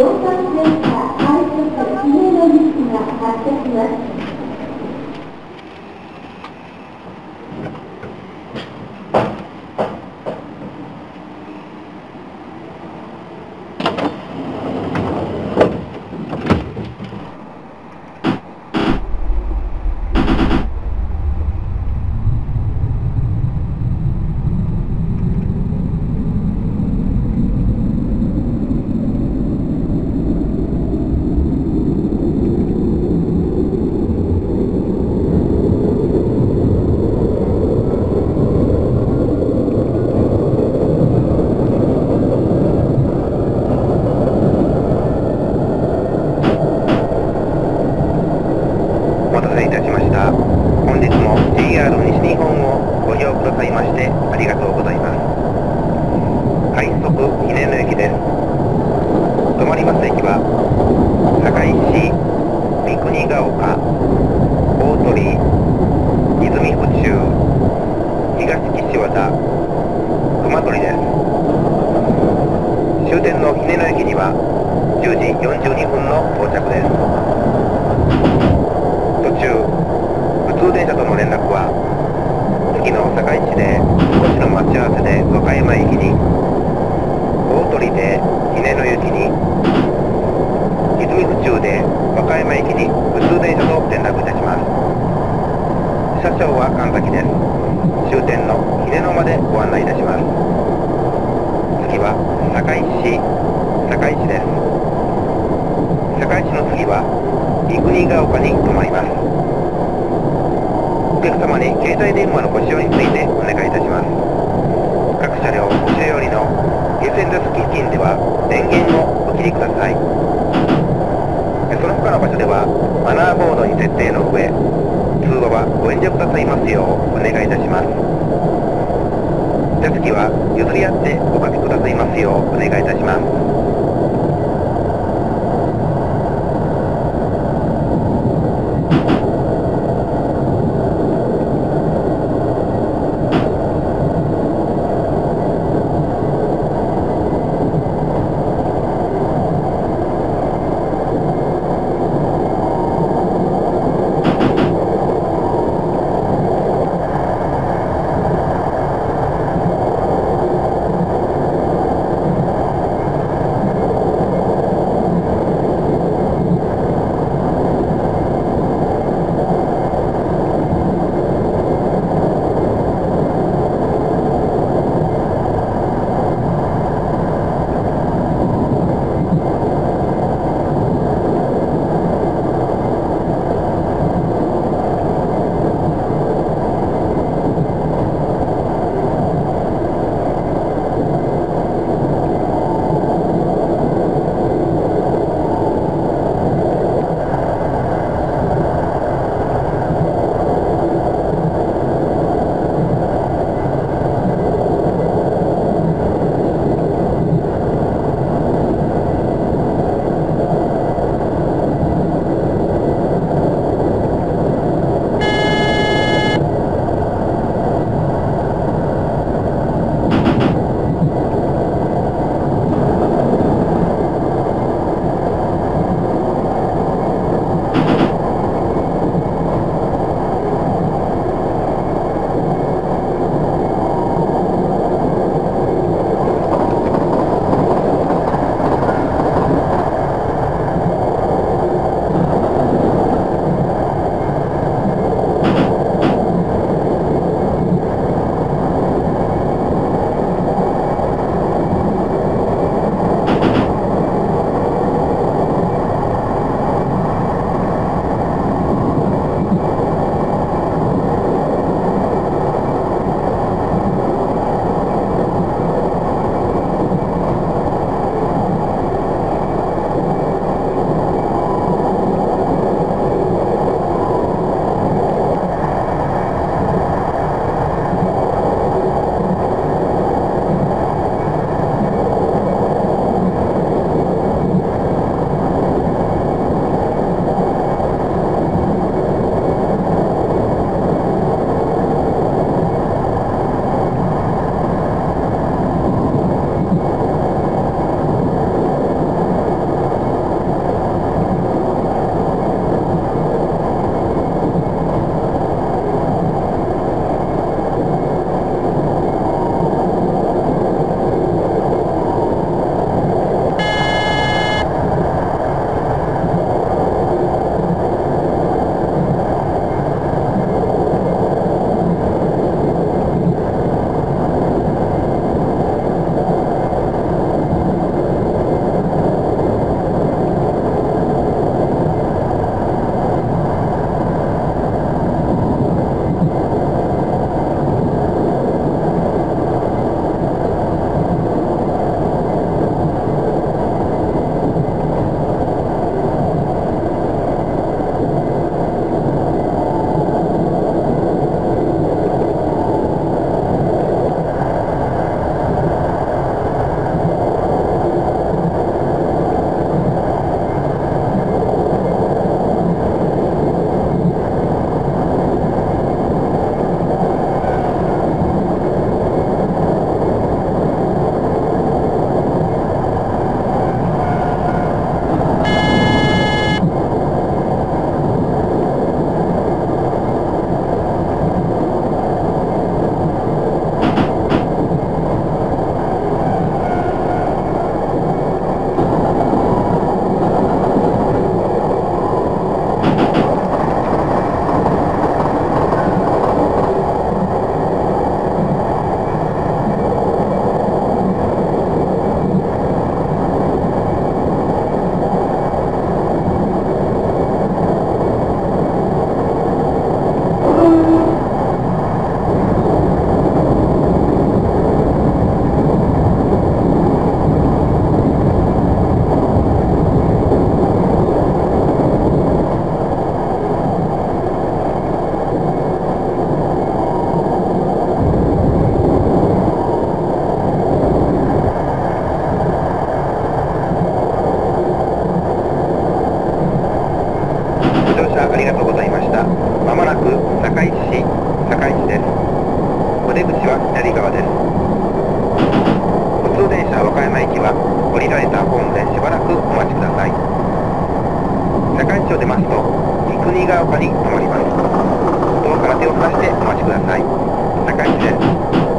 ローカル電車快速姫の行きが発車します。お待たせいたしました本日も JR 西日本をご利用くださいましてありがとうございます快速ひねの駅です止まります駅は堺市三国ヶ丘大鳥泉府中東岸和田熊取です終点のひねの駅には10時42分の到着です途中普通電車との連絡は次の堺市で少しの待ち合わせで和歌山駅に大鳥でひねの駅に泉府中で和歌山駅に普通電車と連絡いたします。車掌は神崎です。終点のひねのまでご案内いたします。次は堺市。堺市です。堺市の次は三国ヶ丘に停まります。お客様に携帯電話のご使用についてお願いいたします。各車両後ろ寄りの優先座席付近では電源をお切りください。その他の場所ではマナーボードに設定の上通話はご遠慮くださいますようお願いいたします。座席は譲り合っておかけくださいますようお願いいたします。ヶ丘に止まります。ドアから手を離してお待ちください。高石です